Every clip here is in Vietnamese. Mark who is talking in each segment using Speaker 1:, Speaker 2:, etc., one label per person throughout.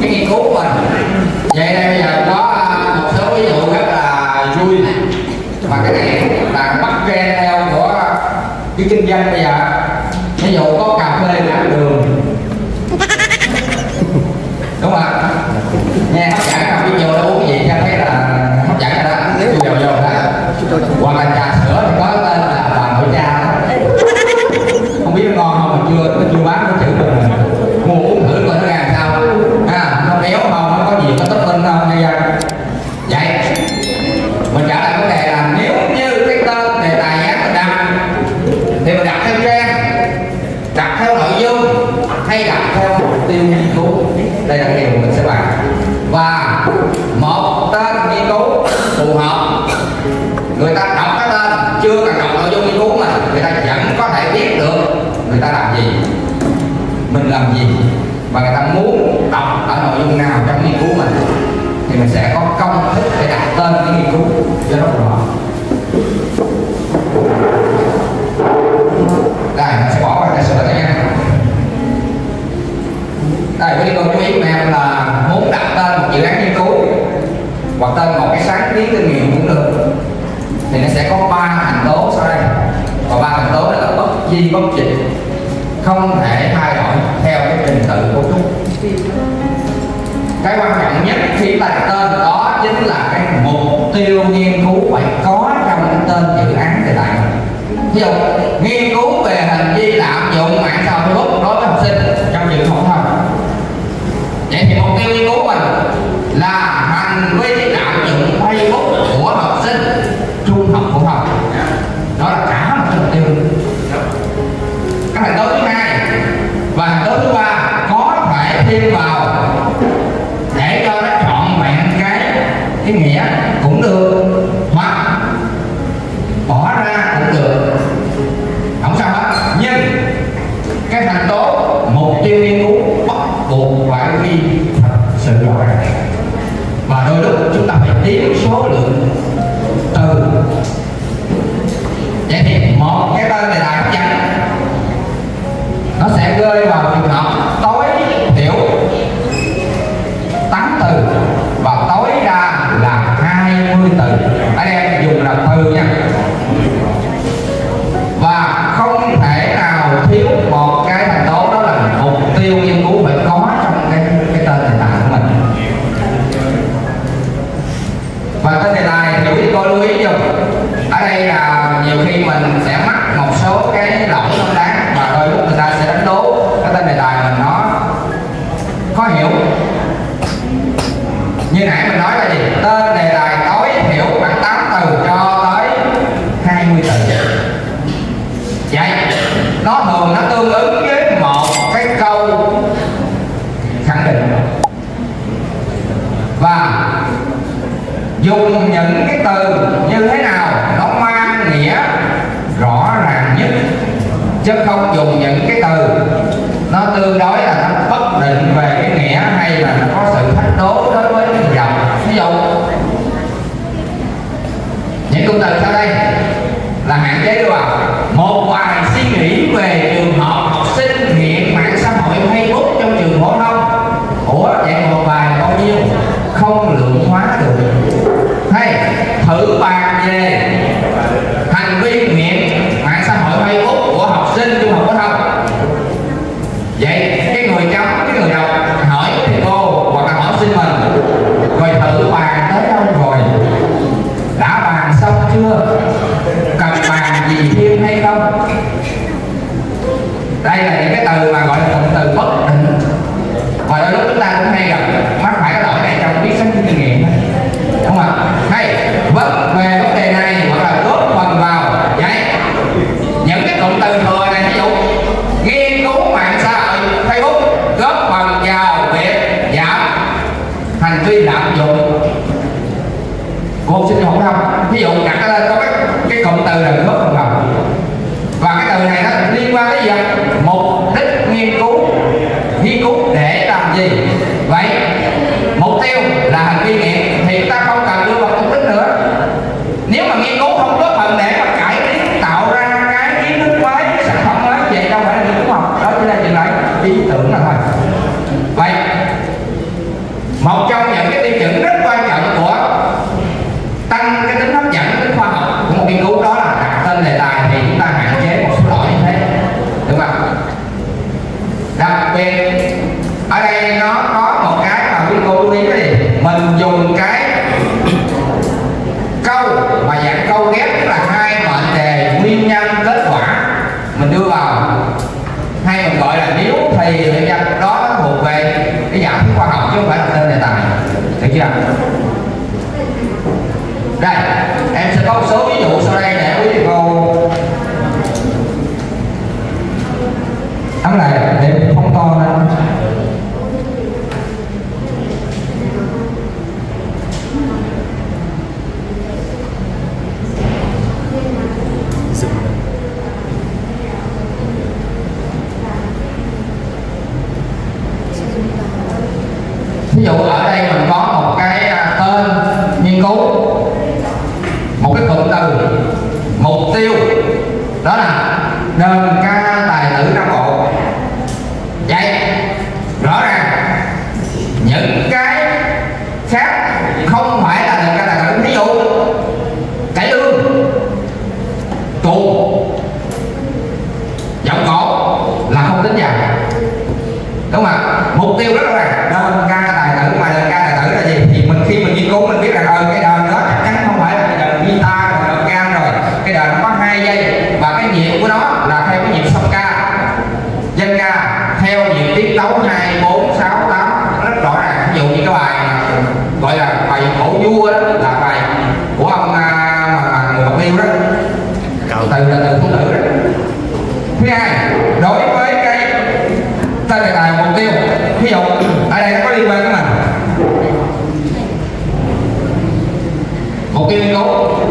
Speaker 1: cái nghiên cứu mình. Vậy bây giờ có à, một số ví dụ rất là vui. Và cái này là bắt trend theo của à, cái kinh doanh bây giờ. chưa cần đọc nội dung nghiên cứu mà. Người ta vẫn có thể biết được. Người ta làm gì? Mình làm gì? Và người ta muốn đọc ở nội dung nào trong nghiên cứu mình, thì mình sẽ có công thức để đặt tên cái nghiên cứu cho nó rõ đây, mình sẽ bỏ qua cái sửa nha. Đây với cô chú ý của em là muốn đặt tên một dự án nghiên cứu, hoặc tên một cái sáng kiến kinh nghiệm cũng được thì nó sẽ có ba thành tố sau đây. Và ba thành tố là bất di, bất dịch. Không thể thay đổi theo cái trình tự của chúng cái quan trọng nhất khi đặt tên đó chính là cái mục tiêu nghiên cứu phải có trong tên dự án đề tài. ví dụ, nghiên cứu về hành vi lạm dụng mạng xã hội đối với học sinh trong trường học thôi. Vậy thì mục tiêu nghiên cứu mình là hành vi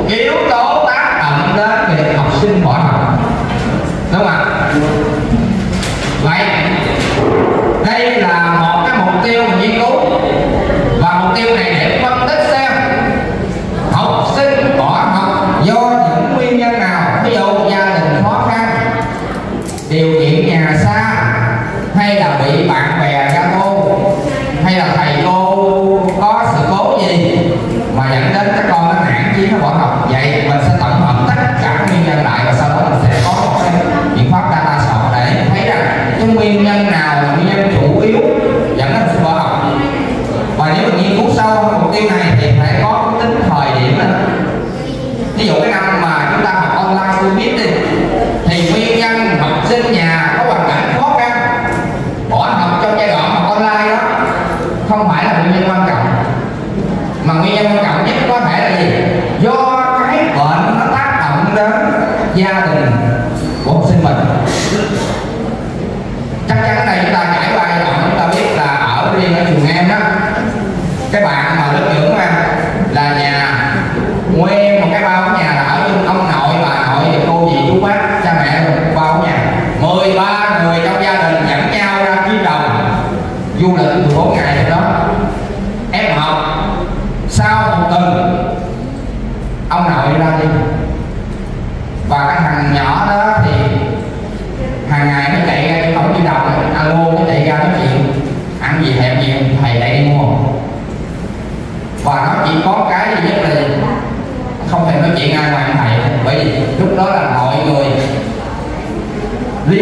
Speaker 1: yếu tố tác động đến việc học sinh bỏ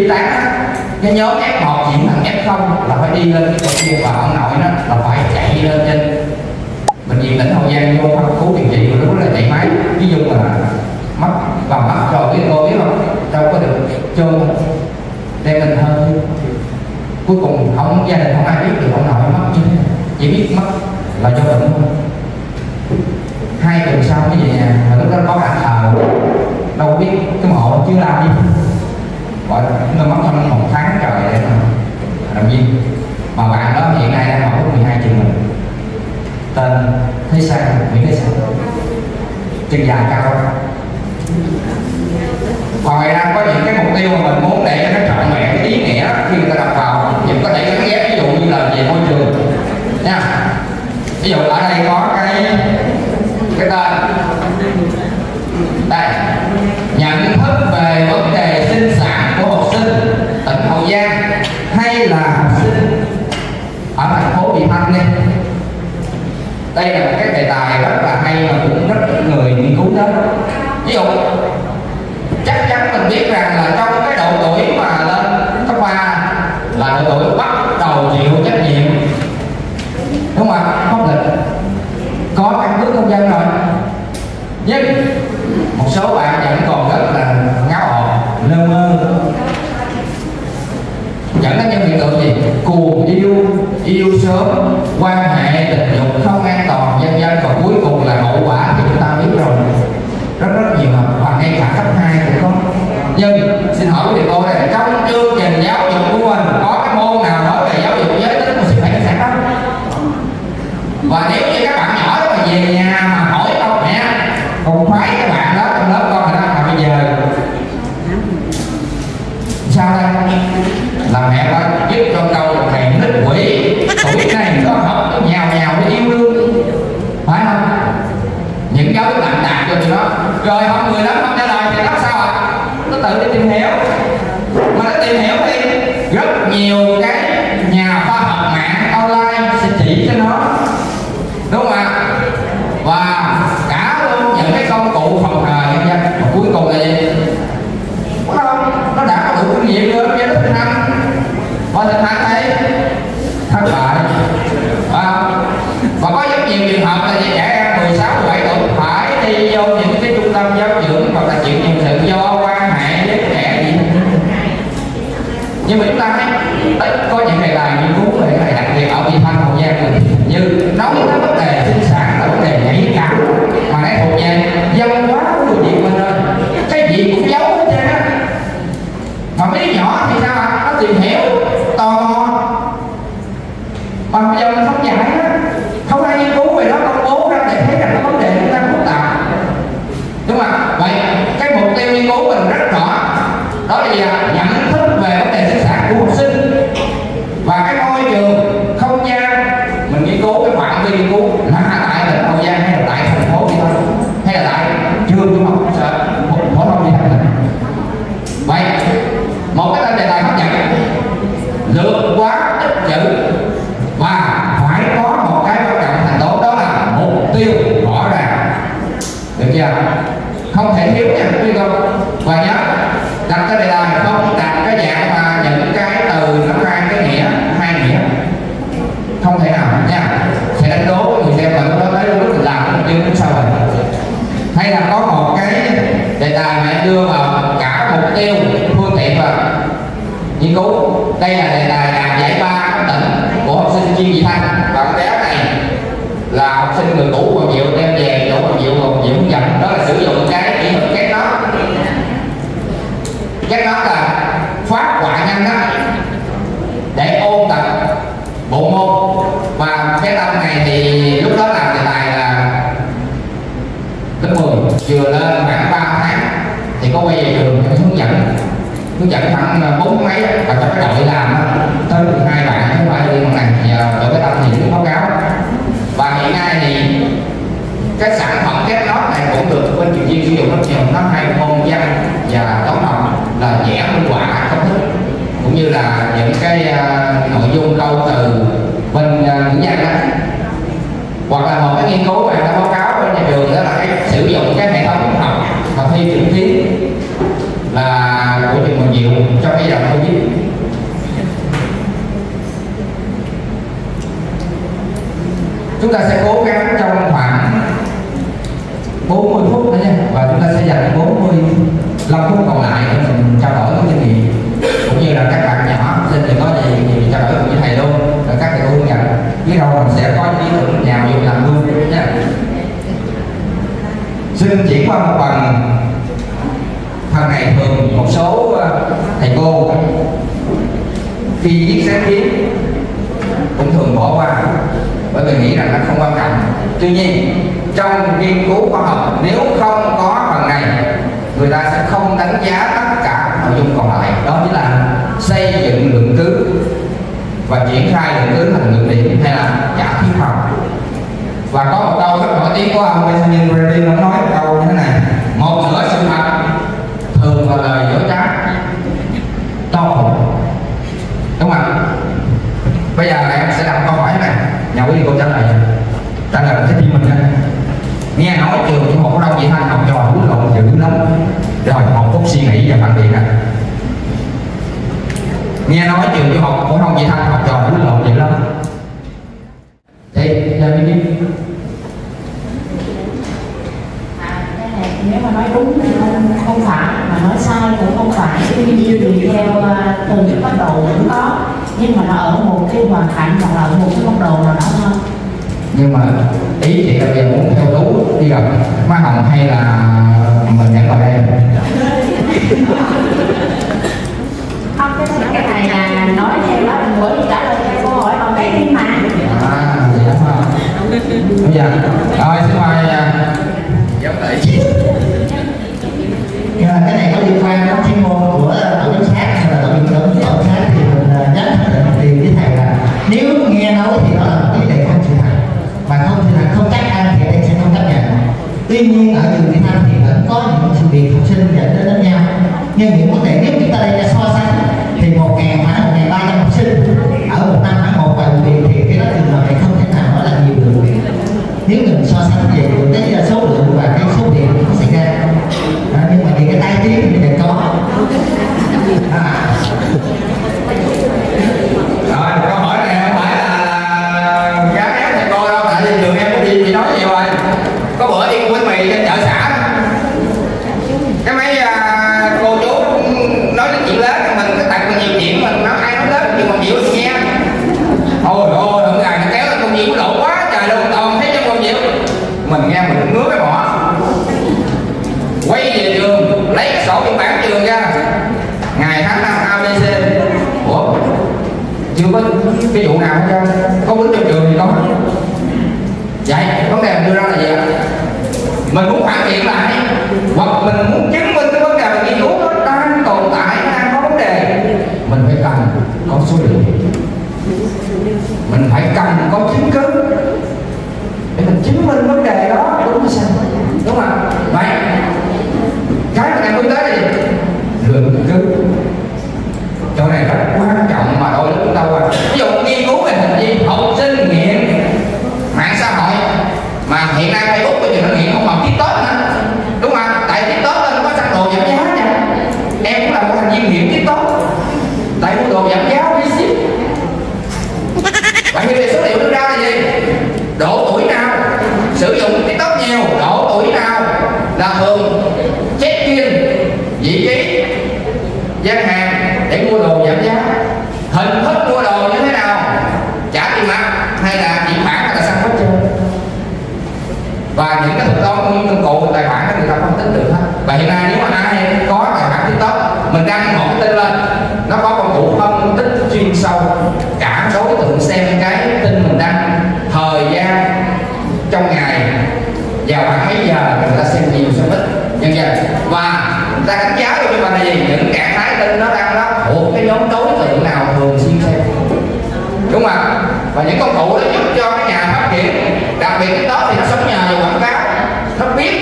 Speaker 1: tán cái nhóm F1 chuyển thành F0 là phải đi lên cái cột kia và ông nội nó là phải chạy lên trên bệnh viện tỉnh Hậu Giang vô khoa cứu điều trị mà lúc là chạy máy. Ví dụ là mắt và mắt rồi cái cô biết không? Đâu có được chôn, đem mình hơn cuối cùng không, gia đình không ai biết được ông nội mất như chỉ biết mất là cho bệnh thôi. Hai tuần sau mới về nhà, mà lúc đó có cả thờ. Đâu biết cái mộ chưa làm gì gọi là chúng tôi mất hơn một tháng trời để mà động viên mà bạn đó hiện nay đang học lớp 12 trường mình. Tên Thế Sang, Nguyễn Thế Sang. Chân dài cao. Còn ngoài ra có những cái mục tiêu mà mình muốn để cho nó trọn vẹn, cái ý nghĩa khi người ta đọc vào. Mình có thể gắn ghép ví dụ như là về môi trường. Nha. Ví dụ ở đây có dụ chắc chắn mình biết rằng là trong cái độ tuổi mà lên cấp ba là độ tuổi bắt đầu chịu trách nhiệm. Đúng không ạ? Pháp lịch có căn cứ công dân rồi. Nhưng một số bạn vẫn còn rất là ngáo hồn lơ mơ. Dẫn đến những hiện tượng gì. Cuồng yêu yêu sớm, quan hệ 有点高嘞 rất nhiều trường hợp là trẻ em 16, 17 tuổi phải đi vô những cái trung tâm giáo vừa lên khoảng 3 tháng thì có quay về trường hướng dẫn. Hướng dẫn khoảng ờ, bốn mấy và cho cái đội làm tới được hai bạn thứ ba đi bằng này nhờ đội cái tâm thì cũng báo cáo. Và hiện nay thì cái sản phẩm kết nối này cũng được bên triều viên sử dụng rất nhiều nó hay môn văn và tóm đồng là dễ hơn quả công thức cũng như là những cái uh, nội dung câu từ bên uh, ngữ đó hoặc là một cái nghiên cứu sử dụng cái hệ thống học và thi trực tiếp là của trường Bình Diệu trong cái dòng covid chúng ta sẽ cố triển không bằng thằng này thường một số ờ, thầy cô. Khi viết sáng kiến, cũng thường bỏ qua, bởi vì nghĩ rằng nó không quan trọng. Tuy nhiên, trong nghiên cứu khoa học, nếu không có bằng này, người ta sẽ không đánh giá tất cả nội dung còn lại. Đó chính là xây dựng luận cứ và triển khai luận cứ thành luận điểm hay là giả thuyết học. Và có một câu rất nổi tiếng của ông Benjamin Franklin nói trường tiểu học phổ thông Vị Thanh
Speaker 2: tuy nhiên ở trường việt nam thì vẫn có những sự việc học sinh dẫn đến đánh nhau. Nhưng những vấn đề nếu chúng ta đây ra so sánh thì một ngày khoảng một ngày ba trăm học sinh ở một năm khoảng một vài vụ việc thì cái đó trường là này không thể nào nói là nhiều được. Nếu mình so sánh về cái số
Speaker 1: lấy sổ biên bản trường ra. Ngày tháng năm abc của chưa có cái vụ nào hết trơn. Có quýnh trong trường thì có. Vậy, vấn đề mình đưa ra là gì ạ? Mình muốn phản biện lại, hoặc mình muốn chứng minh cái vấn đề mình nghiên cứu nó đang tồn tại, đang có vấn đề. Mình phải cần có số liệu. Mình phải cần có chứng cứ để mình chứng minh vấn đề đó, đúng hay sai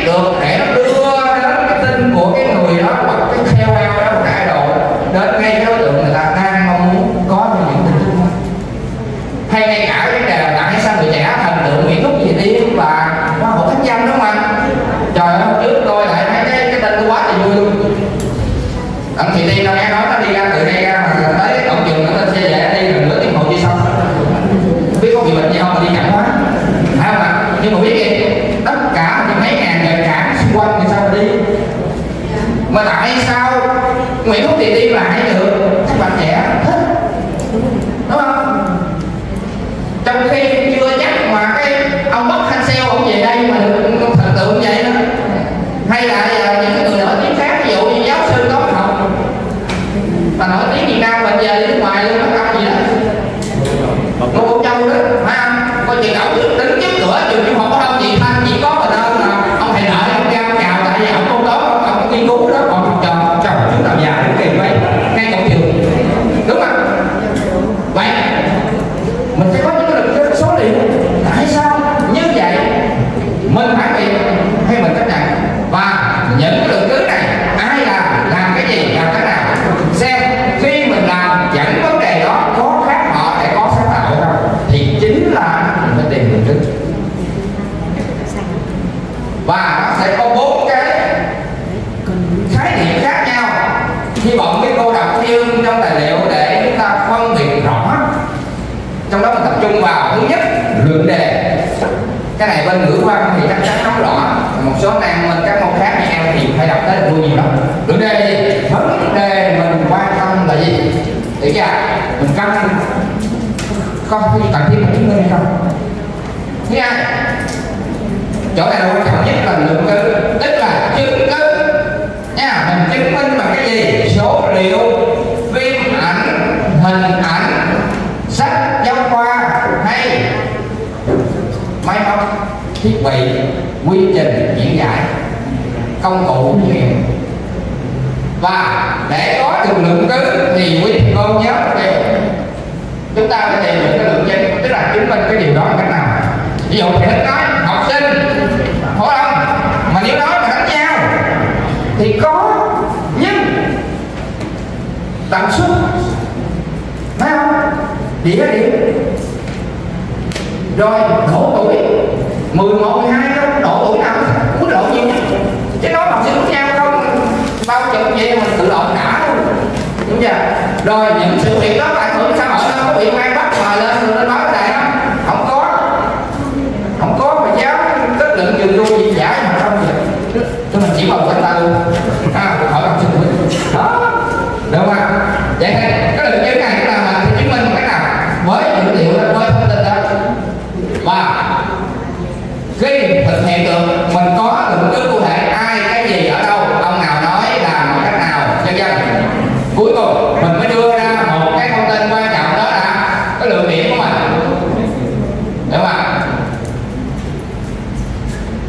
Speaker 1: Lord dễ dàng mình cắt. Không cần thiết phải chứng minh hay không? Nghe chỗ này là quan trọng nhất là lượng cư tức là chứng cứ. Nha, mình chứng minh bằng cái gì? Số liệu, phim ảnh, hình ảnh, sách giáo khoa hay máy móc, thiết bị, quy trình diễn giải, công cụ thuyết và để có được lượng cứ thì quý thầy cô nhớ điều chúng ta phải tìm được cái lượng chính tức là chứng minh cái điều đó bằng cách nào. Ví dụ thầy thích nói học sinh phổ thông mà nếu nói mà đánh nhau thì có nhưng tần suất phải không? Đĩa điểm, rồi độ tuổi 11, 12 đó độ tuổi nào mức độ nhiều nhất chứ nói học sinh đánh nhau không bao chục vậy mình tự động cả luôn đúng chưa rồi, những sự việc đó phải thử xã hội nó có bị mang bắt mà lên rồi nó nói cái này không không có không có mà giáo kết luận trường đua gì giải mà không vậy cho mình chỉ bầu người ta luôn à hỏi học sinh của đó được không ạ vậy thì cái lượng chứng này chúng ta mình phải chứng minh bằng cách nào với dữ liệu đó với thông tin đó và khi thực hiện được mình có được cứ cụ thể ai cái gì ở đâu ông nào nói làm bằng cách nào nhân dân cuối cùng mình mới đưa ra một cái thông tin quan trọng đó là cái lượng điểm của mình đúng không ạ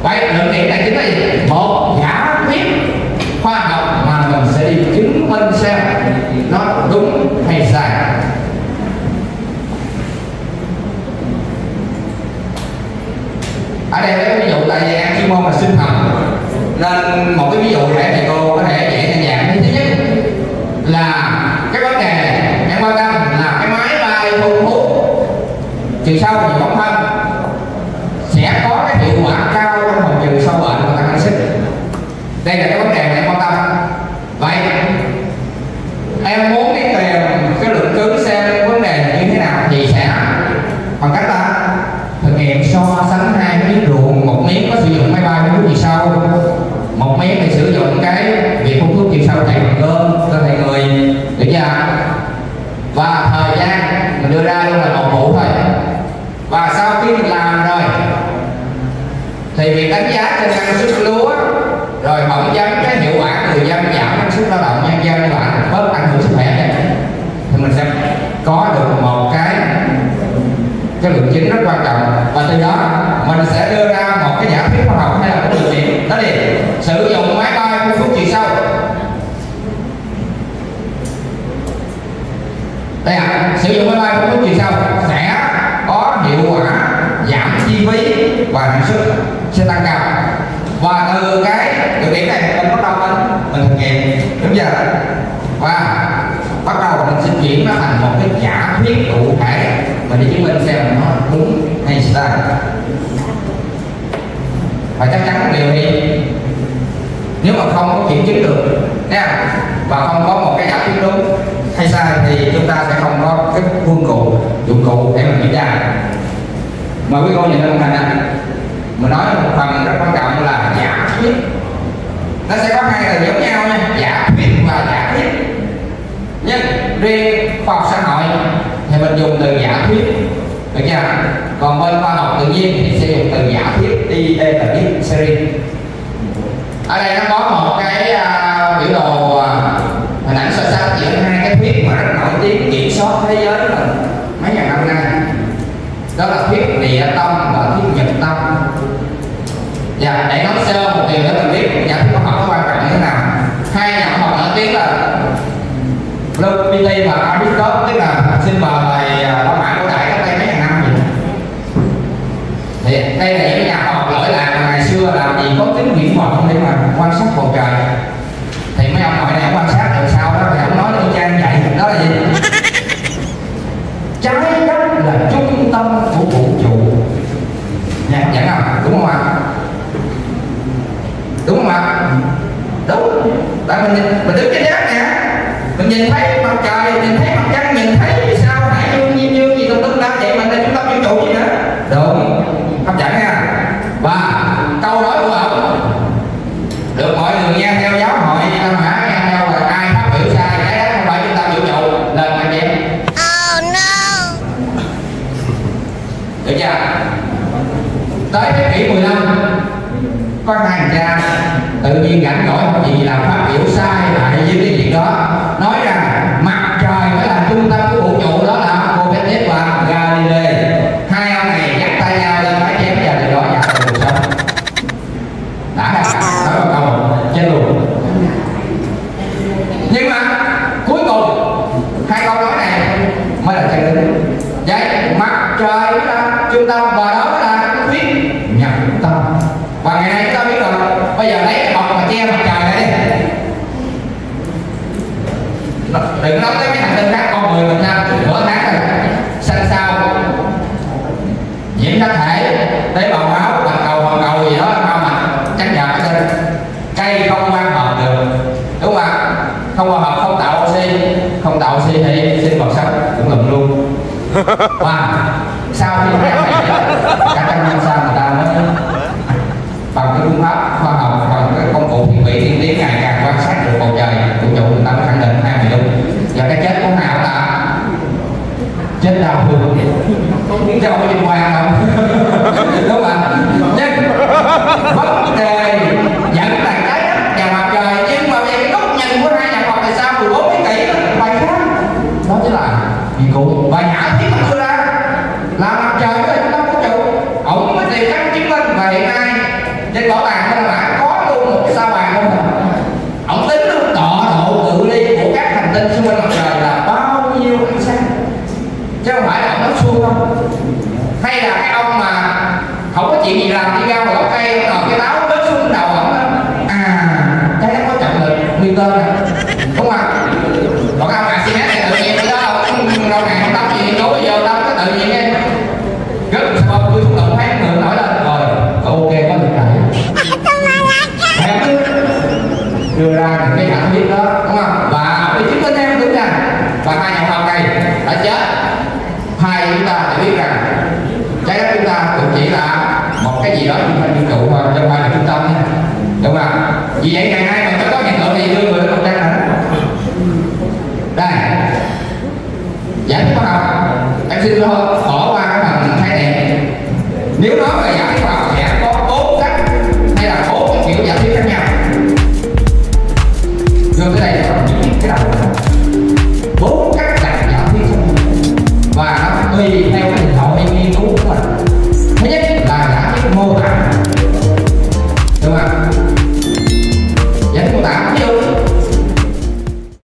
Speaker 1: vậy lượng điểm này chính là gì một giả thuyết khoa học mà mình sẽ đi chứng minh xem nó đúng hay sai ở đây lấy ví dụ tại vì ăn chuyên môn là sinh học nên một cái ví dụ để thầy cô có thể dễ dàng dàng thứ nhất là cái vấn đề em quan tâm là cái máy bay thu hút chiều sâu và bóng thân sẽ có cái hiệu quả cao trong phòng trừ sâu bệnh và tăng axit đây là cái vấn đề mà em quan tâm vậy em muốn đi tìm cái lượng cứ xem vấn đề như thế nào thì sẽ bằng cách là thực hiện so sánh hai miếng ruộng một miếng có sử dụng máy bay hút chiều sâu một miếng thì sử dụng cái việc hút thuốc chiều sâu chạy bằng cơm cơ thể người được chưa và thời gian mình đưa ra luôn là một vụ thôi và sau khi mình làm rồi thì việc đánh giá trên năng suất lúa rồi phỏng cái hiệu quả người dân giảm năng suất lao động nhân dân và bớt ảnh hưởng sức khỏe này thì mình sẽ có được một cái cái lượng chính rất quan trọng. Và từ đó, mình sẽ đưa ra một cái giả thuyết khoa học hay là một điều kiện đó là sử dụng máy bay phun thuốc chiều sâu đây ạ, sử dụng máy bay phun thuốc chiều sâu sẽ có hiệu quả giảm chi phí và năng suất sẽ tăng cao. Và từ cái điều kiện này mình bắt đầu mình mình thực hiện đúng chưa và bắt đầu mình sẽ chuyển nó thành một cái giả cụ thể? Và để chứng minh xem nó đúng hay sai. Và chắc chắn một điều đi. Nếu mà không có kiểm chứng được nha và không có một cái giả thuyết đúng hay sai thì chúng ta sẽ không có cái phương cụ, dụng cụ để mà kiểm tra. Mời quý cô nhìn lên màn hình này mình nói một phần rất quan trọng là giả thuyết. Nó sẽ có hai từ giống nhau nha. Giả thuyết và giả thuyết. Nhưng riêng khoa học xã hội thì mình dùng từ giả thuyết. Được chưa? Còn bên khoa học tự nhiên thì sẽ dùng từ giả thuyết đi, e là biết series. Ở đây nó có một cái uh, biểu đồ uh, hình ảnh so sánh giữa hai cái thuyết mà rất nổi tiếng kiểm soát thế giới là mấy ngàn năm nay. Đó là thuyết địa tâm và thuyết nhật tâm. Và để nói sơ một điều để mình biết giả thuyết khoa học nó quan trọng như thế nào. Hai nhà khoa học nổi tiếng là Plutarch và